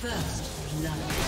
First blood.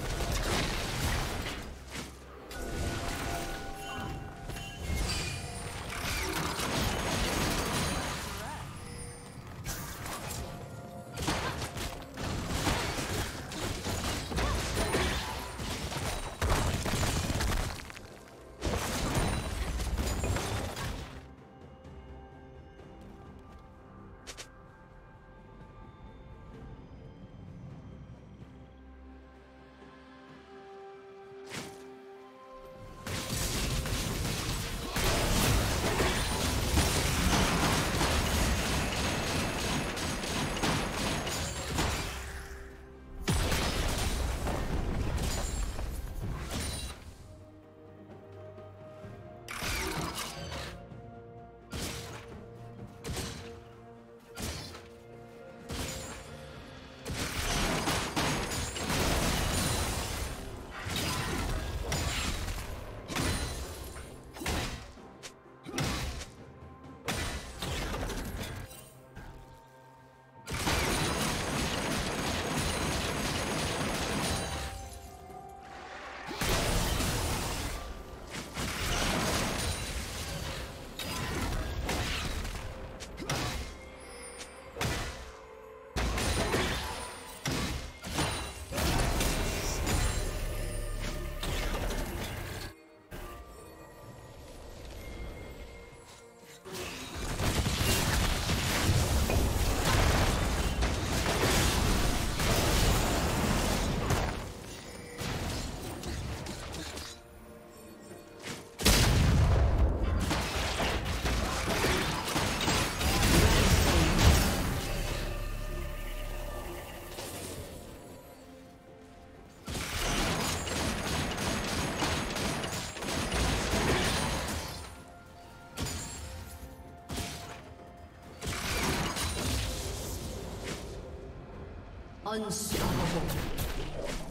Unstoppable.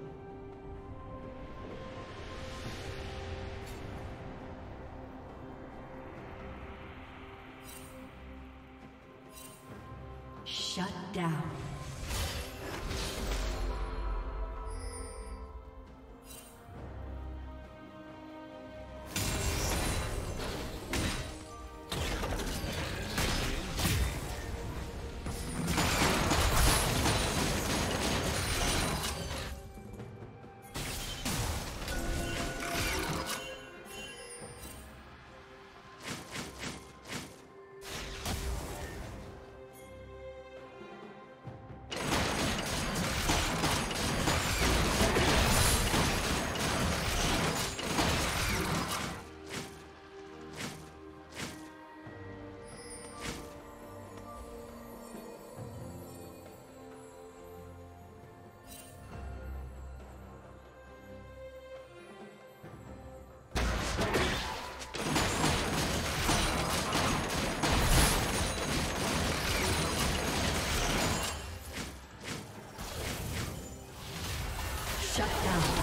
Aced.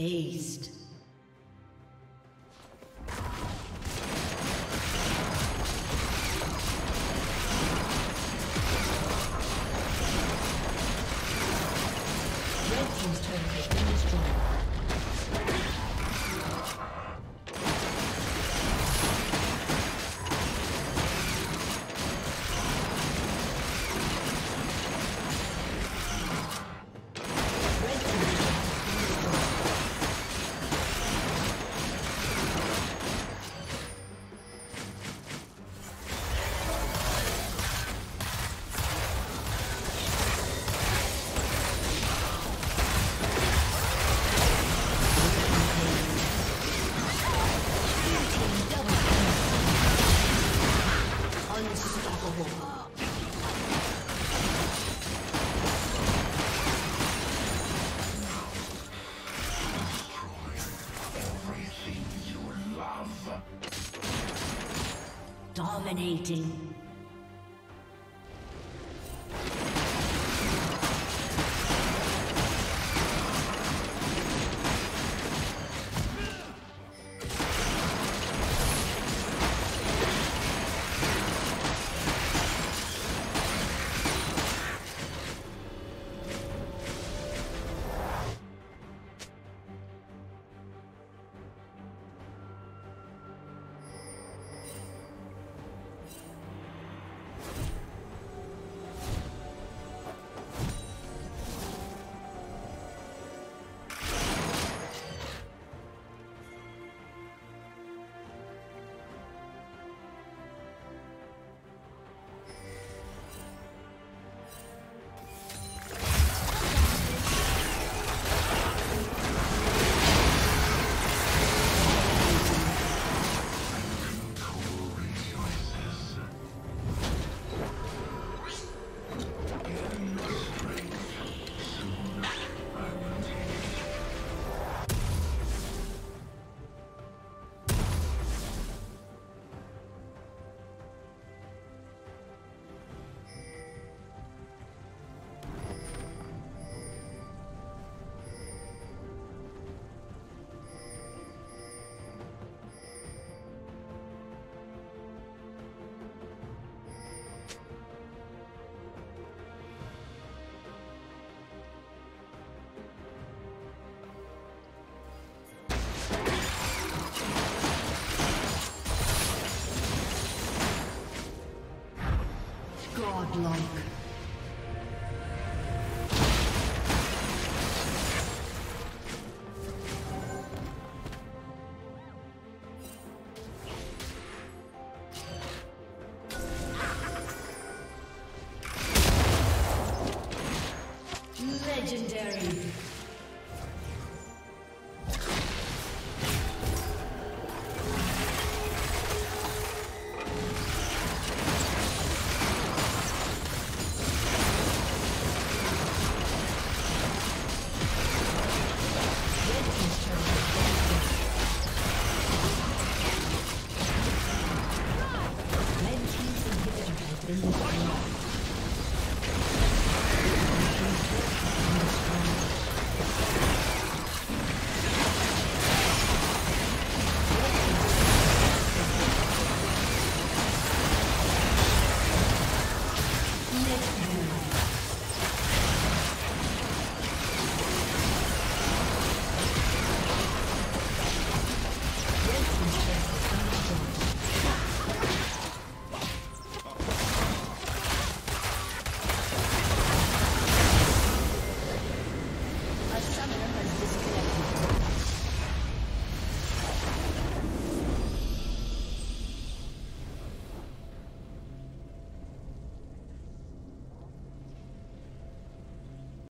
Dominating. Godlike. Legendary.